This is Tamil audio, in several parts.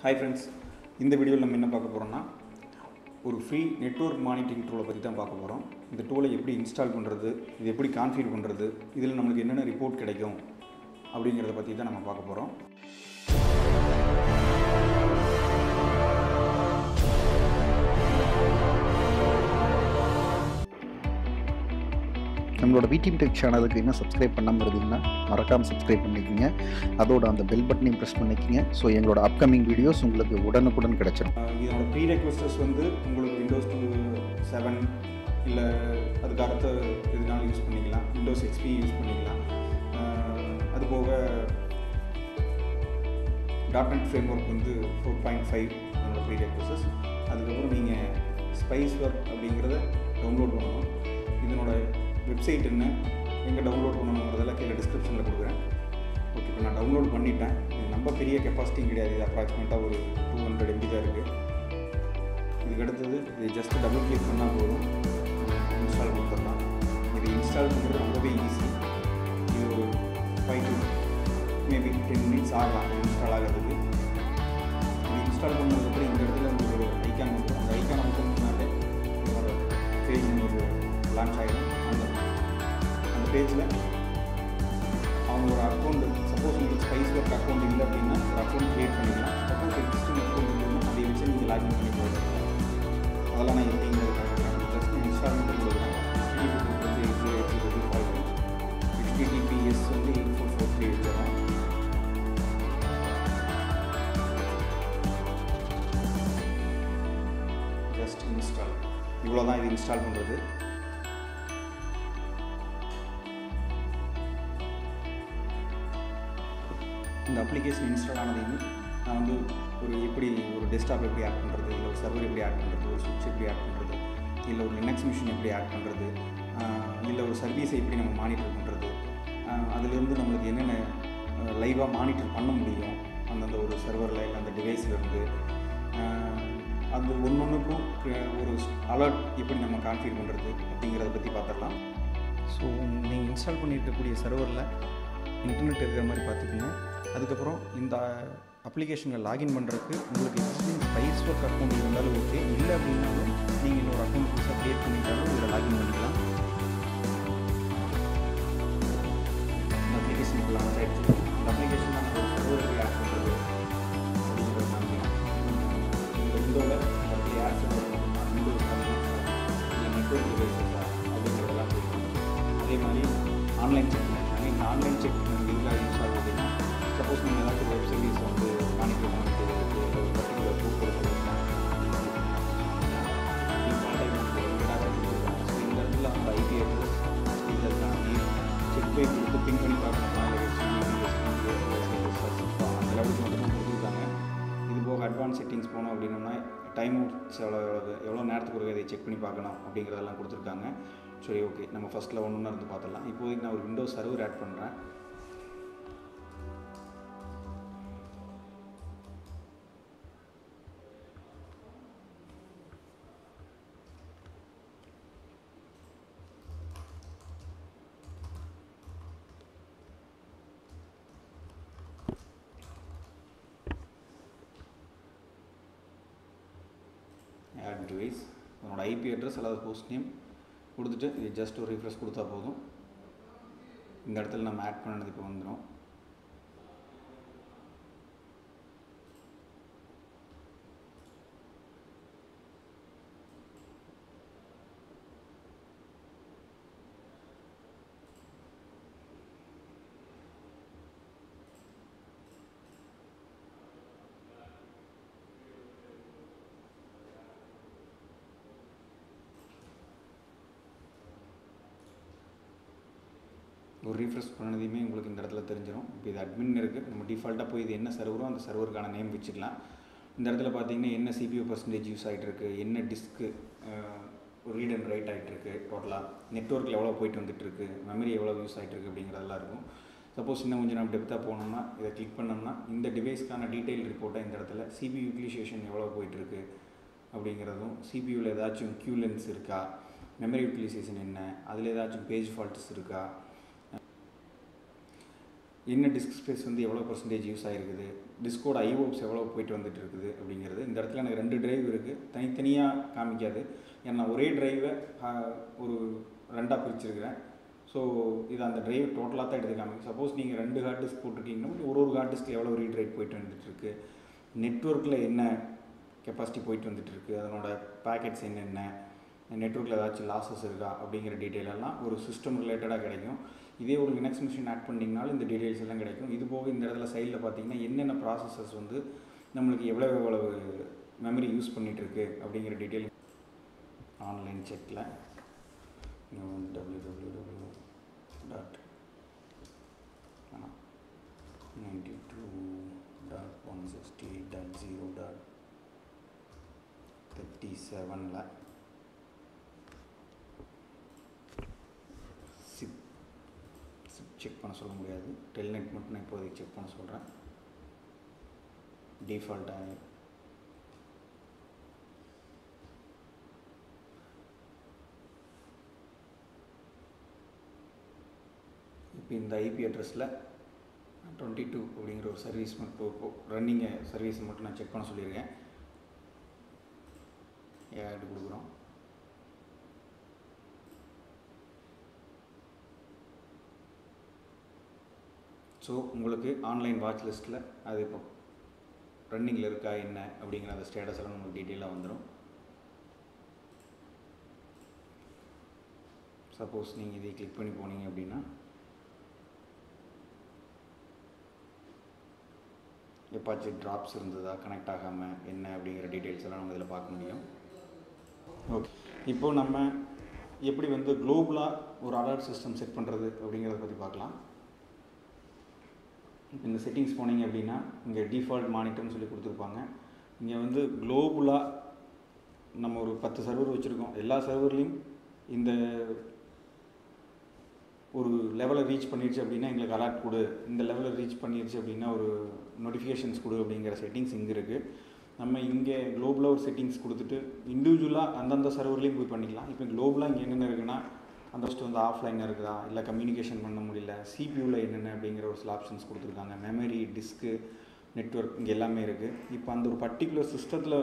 ஹாய் ஃப்ரெண்ட்ஸ் இந்த வீடியோவில் நம்ம என்ன பார்க்க போகிறோம்னா ஒரு ஃப்ரீ நெட்வொர்க் மானிட்டரிங் டூலை பற்றி தான் பார்க்க போகிறோம் இந்த டூலை எப்படி இன்ஸ்டால் பண்ணுறது இது எப்படி கான்ஃபிகர் பண்ணுறது இதில் நம்மளுக்கு என்னென்ன ரிப்போர்ட் கிடைக்கும் அப்படிங்கிறத பற்றி தான் நம்ம பார்க்க போகிறோம் நம்மளோட விடிஎம் டெக் சேனலுக்கு இன்னும் சப்ஸ்கிரைப் பண்ணாமல் இருந்தீங்கன்னா மறக்காமல் சப்ஸ்கிரைப் பண்ணிக்கோங்க. அதோட அந்த பெல் பட்டனையும் ப்ரெஸ் பண்ணிக்கோங்க. ஸோ எங்களோட அப்கமிங் வீடியோஸ் உங்களுக்கு உடனுக்குடன் கிடைச்சிடும் இதோட ப்ரீ ரெக்வஸ்டர்ஸ் வந்து உங்களுக்கு விண்டோஸ் டூ செவன் இல்லை அதுக்கு அடுத்த எதுனாலும் யூஸ் பண்ணிக்கலாம். விண்டோஸ் எக்ஸ்பி யூஸ் பண்ணிக்கலாம். அது போக. டாட் நெட் ஃப்ரேம் ஒர்க் வந்து ஃபோர் பாயிண்ட் ஃபைவ் அதனோட ப்ரீ ரெக்வஸ்டர்ஸ் அதுக்கப்புறம் நீங்கள் ஸ்பைஸ் ஒர்க் அப்படிங்கிறத டவுன்லோட் பண்ணணும். இதனோட வெப்சைட் என்ன? எங்கே டவுன்லோட் பண்ணணுங்கிறதெல்லாம் கீழே டிஸ்கிரிப்ஷனில் கொடுக்குறேன். ஓகே இப்போ நான் டவுன்லோட் பண்ணிட்டேன். இது ரொம்ப பெரிய கெப்பாசிட்டியும் கிடையாது. இது அப்ராக்சிமேட்டாக ஒரு டூ ஹண்ட்ரட் எம்பி தான் இருக்குது இதுக்கு அடுத்தது இது ஜஸ்ட் டபுள் கிளிக் பண்ணால் போதும். இன்ஸ்டால் கொடுத்துடலாம். இது இன்ஸ்டால் பண்ணுறது ரொம்பவே ஈஸி இது ஒரு five to maybe ten minutes ஆகலாம் இன்ஸ்டால் ஆகிறதுக்கு. இது இன்ஸ்டால் பண்ணதுக்கப்புறம் இந்த இடத்துல உங்களுக்கு ஒரு ஐக்கான் வந்து அந்த ஐக்கான் மட்டும்னாலே என்னோட பேஜ் ஒரு லான்ச் ஆகிடும் பேஜில் அவங்களோட அக்கௌண்ட் சப்போஸ் உங்களுக்கு ஸ்பைஸ் ஒர்க் அக்கௌண்ட் இல்லை அப்படின்னா ஒரு அக்கௌண்ட் க்ரியேட் பண்ணிக்கலாம். சப்போஸ் எக்ஸிஸ்டிங் அக்கௌண்ட் இல்லைன்னா அதை வச்சு நீங்கள் லாகின் பண்ணி போகலாம். அதெல்லாம் நான் எப்படிங்கிறது பார்க்குறேன் ஜஸ்ட் இன்ஸ்டால் மட்டும் கொடுக்குறேன். வந்து eight zero eight zero HTTPS வந்து எயிட் ஃபோர் ஃபோர் த்ரீ வச்சிடறோம் ஜஸ்ட் இன்ஸ்டால் இவ்வளோ தான் இது இன்ஸ்டால் பண்ணுறது இந்த அப்ளிகேஷன் இன்ஸ்டால் ஆனதையும் நான் வந்து ஒரு எப்படி ஒரு டெஸ்க்டாப் எப்படி ஆட் பண்ணுறது இல்லை ஒரு சர்வர் எப்படி ஆட் பண்ணுறது ஒரு சுவிட்ச் எப்படி ஆட் பண்ணுறது இல்லை ஒரு லினக்ஸ் மிஷின் எப்படி ஆட் பண்ணுறது இல்லை ஒரு சர்வீஸை எப்படி நம்ம மானிட்டர் பண்ணுறது அதுலேருந்து நம்மளுக்கு என்னென்ன லைவாக மானிட்டர் பண்ண முடியும் அந்தந்த ஒரு சர்வரில் இல்லை அந்த டிவைஸ்லேருந்து அது ஒன்று ஒன்றுக்கும் ஒரு அலர்ட் எப்படி நம்ம கான்ஃபிகர் பண்ணுறது அப்படிங்கிறத பற்றி பார்த்துடலாம் ஸோ நீங்கள் இன்ஸ்டால் பண்ணியிருக்கக்கூடிய சர்வரில் இன்டர்நெட் இருக்கிற மாதிரி பார்த்துக்குங்க அதுக்கப்புறம் இந்த அப்ளிகேஷனில் லாகின் பண்ணுறதுக்கு உங்களுக்கு எக்ஸிஸ்டிங் ஸ்பைஸ் ஒர்க் அக்கௌண்ட் இருந்தாலும் ஓகே இல்லை அப்படின்னாலும் நீங்கள் இன்னொரு அக்கௌண்ட் புதுசாக க்ரியேட் பண்ணிட்டாலும் இதில் லாகின் பண்ணிக்கலாம். அப்ளிகேஷன் அந்த இந்த அப்ளிகேஷன் நம்ம ஒரு ஆப் போனோம் அப்படின்னா டைம் அவுட்ஸ் எவ்வளோ எவ்வளோ எவ்வளோ நேரத்துக்கு ஒரு இதை செக் பண்ணி பார்க்கணும் அப்படிங்கிறதெல்லாம் கொடுத்துருக்காங்க. சரி ஓகே நம்ம ஃபஸ்ட்டில் ஒன்று ஒன்று இருந்து பார்த்துடலாம். இப்போதைக்கு நான் ஒரு விண்டோ சர்வர் ஆட் பண்ணுறேன் டிவைஸ் உன்னோட ஐபி அட்ரஸ் அல்லது ஹோஸ்ட் நேம் கொடுத்துட்டு இது ஜஸ்ட் ஒரு ரீஃப்ரெஷ் கொடுத்தா போதும். இந்த இடத்துல நம்ம ஆட் பண்ணது இப்போ வந்துடும் ஒரு ரீஃப்ரெஷ் பண்ணதையுமே உங்களுக்கு இந்த இடத்துல தெரிஞ்சிடும் இப்போ இது அட்மின் இருக்குது நம்ம டிஃபால்ட்டாக போய் இது என்ன சர்வரோ அந்த சர்வருக்கான நேம் வச்சுக்கலாம். இந்த இடத்துல பார்த்தீங்கன்னா என்ன சிபியூ பர்சன்டேஜ் யூஸ் ஆகிட்டுருக்கு என்ன டிஸ்க்கு ரீட் அண்ட் ரைட் ஆகிட்டுருக்கு டோட்டலாக நெட்ஒர்க்கில் எவ்வளோ போயிட்டு வந்துட்டுருக்கு மெமரி எவ்வளோ யூஸ் ஆகிட்டுருக்கு அப்படிங்கிறதெல்லாம் இருக்கும். சப்போஸ் இன்னும் கொஞ்சம் நம்ம டெப்த்தாக போனோம்னா இதை கிளிக் பண்ணோம்னா இந்த டிவைஸ்க்கான டீட்டெயில் ரிப்போர்ட்டாக இந்த இடத்துல சிபி யூட்டிலைசேஷன் எவ்வளோ போயிட்டுருக்கு அப்படிங்கிறதும் சிபியூவில் ஏதாச்சும் கியூ லென்ஸ் இருக்கா மெமரி யூட்டிலைசேஷன் என்ன அதில் ஏதாச்சும் பேஜ் ஃபால்ட்ஸ் இருக்கா என்ன டிஸ்க் ஸ்பேஸ் வந்து எவ்வளோ பர்சன்டேஜ் யூஸ் ஆகிருக்குது டிஸ்கோட ஐஓப்ஸ் எவ்வளோ போயிட்டு வந்துட்டு இருக்குது அப்படிங்கிறது. இந்த இடத்துல எனக்கு ரெண்டு டிரைவ் இருக்குது தனித்தனியாக காமிக்காது. ஏன்னா ஒரே டிரைவை ஒரு ரெண்டாக பிரிச்சிருக்கிறேன். ஸோ இது அந்த டிரைவ் டோட்டலாக தான் எடுத்து காமிக்கும். சப்போஸ் நீங்கள் ரெண்டு ஹார்ட் டிஸ்க் போட்டிருக்கீங்கன்னா ஒரு ஒரு ஹார்ட் டிஸ்க் எவ்வளோ ரீட் ரைட் போயிட்டு வந்துட்டுருக்கு? நெட்ஒர்க்கில் என்ன கெப்பாசிட்டி போயிட்டு வந்துட்டுருக்கு? அதனோட பேக்கெட்ஸ் என்னென்ன? நெட்ஒர்க்கில் ஏதாச்சும் லாஸஸ் இருக்கா? அப்படிங்கிற டீட்டெயிலெல்லாம் ஒரு சிஸ்டம் ரிலேட்டடாக கிடைக்கும். இதே ஒரு லினக்ஸ் மிஷின் ஆட் பண்ணிங்கனாலும் இந்த டீடைல்ஸ் எல்லாம் கிடைக்கும். இது போக இந்த இடத்துல சைடில் பார்த்தீங்கன்னா என்னென்ன ப்ராசஸஸ் வந்து நம்மளுக்கு எவ்வளோ எவ்வளவு மெமரி யூஸ் பண்ணிகிட்ருக்கு அப்படிங்கிற டீட்டெயில் ஆன்லைன் செக்கில் W W W dot ninety two dot one sixty dot zero dot thirty செவனில் சிப் சிப் செக் பண்ண சொல்ல முடியாது. டெல்நெட் மட்டும் நான் இப்போதைக்கு செக் பண்ண சொல்கிறேன் டிஃபால்ட்டாக இப்போ இந்த ஐபி அட்ரஸில் டுவெண்ட்டி டூ அப்படிங்கிற ஒரு சர்வீஸ் மட்டும் ரன்னிங் சர்வீஸ் மட்டும் நான் செக் பண்ண சொல்லியிருக்கேன். ஏட் கொடுக்குறோம். ஸோ உங்களுக்கு ஆன்லைன் வாட்ச் லிஸ்ட்டில் அது இப்போ ரன்னிங்கில் இருக்கா என்ன அப்படிங்கிற அந்த ஸ்டேட்டஸ் எல்லாம் உங்களுக்கு டீட்டெயிலாக வந்துடும் சப்போஸ் நீங்கள் இதை கிளிக் பண்ணி போனீங்க அப்படின்னா எப்பாச்சும் ட்ராப்ஸ் இருந்ததா கனெக்ட் ஆகாமல் என்ன அப்படிங்கிற டீட்டெயில்ஸ் எல்லாம் நம்ம இதில் பார்க்க முடியும். ஓகே இப்போது நம்ம எப்படி வந்து குளோபலாக ஒரு அலர்ட் சிஸ்டம் செட் பண்ணுறது அப்படிங்கிறத பற்றி பார்க்கலாம். இந்த செட்டிங்ஸ் போனீங்க அப்படின்னா இங்கே டிஃபால்ட் மானிட்டர்னு சொல்லி கொடுத்துருப்பாங்க. இங்கே வந்து குளோபுலாக நம்ம ஒரு பத்து சர்வர் வச்சுருக்கோம். எல்லா சர்வர்லேயும் இந்த ஒரு லெவலை ரீச் பண்ணிடுச்சு அப்படின்னா எங்களுக்கு அலர்ட் கொடு. இந்த லெவலில் ரீச் பண்ணிடுச்சு அப்படின்னா ஒரு நோட்டிஃபிகேஷன்ஸ் கொடு அப்படிங்கிற செட்டிங்ஸ் இங்கே இருக்குது நம்ம இங்கே குளோபலாக ஒரு செட்டிங்ஸ் கொடுத்துட்டு இண்டிவிஜுவலாக அந்தந்த சர்வர்லேயும் போய் பண்ணிக்கலாம். இப்போ குளோபலாக இங்கே என்னென்ன இருக்குன்னா அந்த ஃபஸ்ட்டு வந்து ஆஃப்லைன் இருக்குதா? இல்லை கம்யூனிகேஷன் பண்ண முடியல. சிபியூவில் என்னென்ன அப்படிங்கிற ஒரு சில ஆப்ஷன்ஸ் கொடுத்துருக்காங்க. மெமரி டிஸ்க்கு நெட்ஒர்க் இங்கே எல்லாமே இருக்குது இப்போ அந்த ஒரு பர்டிகுலர் சிஸ்டத்தில்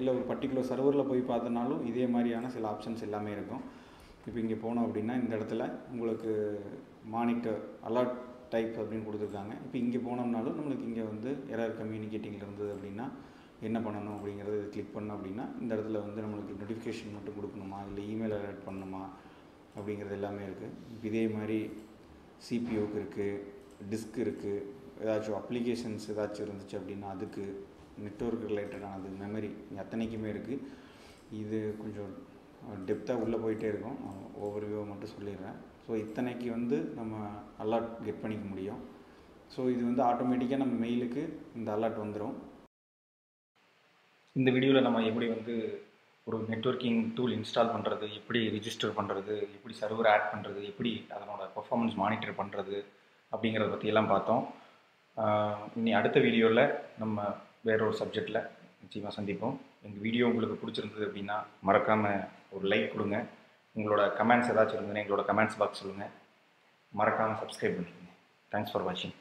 இல்லை ஒரு பர்டிகுலர் சர்வரில் போய் பார்த்தனாலும் இதே மாதிரியான சில ஆப்ஷன்ஸ் எல்லாமே இருக்கும். இப்போ இங்கே போனோம் அப்படின்னா இந்த இடத்துல உங்களுக்கு மானிட்டர் அலர்ட் டைப் அப்படின்னு கொடுத்துருக்காங்க. இப்போ இங்கே போனோம்னாலும் நம்மளுக்கு இங்கே வந்து எரர் கம்யூனிகேட்டிங்கில் இருந்தது அப்படின்னா என்ன பண்ணணும் அப்படிங்கிறது கிளிக் பண்ணோம் அப்படின்னா இந்த இடத்துல வந்து நம்மளுக்கு நோட்டிஃபிகேஷன் மட்டும் கொடுக்கணுமா? இல்லை இமெயில் அலர்ட் பண்ணணுமா? அப்படிங்கிறது எல்லாமே இருக்குது இப்போ இதே மாதிரி சிபிஓக்கு இருக்குது டிஸ்க் இருக்குது ஏதாச்சும் அப்ளிகேஷன்ஸ் ஏதாச்சும் இருந்துச்சு அப்படின்னா அதுக்கு நெட்ஒர்க் ரிலேட்டடானது மெமரி அத்தனைக்குமே இருக்குது இது கொஞ்சம் டெப்த்தாக உள்ளே போயிட்டே இருக்கும். ஒவ்வொரு வியூவை மட்டும் சொல்லிடுறேன். ஸோ இத்தனைக்கு வந்து நம்ம அலர்ட் கெட் பண்ணிக்க முடியும். ஸோ இது வந்து ஆட்டோமேட்டிக்காக நம்ம மெயிலுக்கு இந்த அலர்ட் வந்துடும் இந்த வீடியோவில் நம்ம எப்படி வந்து ஒரு நெட்வொர்க்கிங் டூல் இன்ஸ்டால் பண்ணுறது எப்படி ரிஜிஸ்டர் பண்ணுறது எப்படி சர்வர் ஆட் பண்ணுறது எப்படி அதனோட பர்ஃபார்மன்ஸ் மானிட்டர் பண்ணுறது அப்படிங்கிறத பற்றியெல்லாம் பார்த்தோம். இனி அடுத்த வீடியோவில் நம்ம வேற ஒரு சப்ஜெக்டில் நிச்சயமாக சந்திப்போம். எங்கள் வீடியோ உங்களுக்கு பிடிச்சிருந்தது அப்படின்னா மறக்காமல் ஒரு லைக் கொடுங்க. உங்களோட கமெண்ட்ஸ் ஏதாச்சும் இருந்ததுன்னா எங்களோட கமெண்ட்ஸ் பாக்ஸ் சொல்லுங்கள் மறக்காமல் சப்ஸ்கிரைப் பண்ணிக்கோங்க. தேங்க்ஸ் ஃபார் வாட்சிங்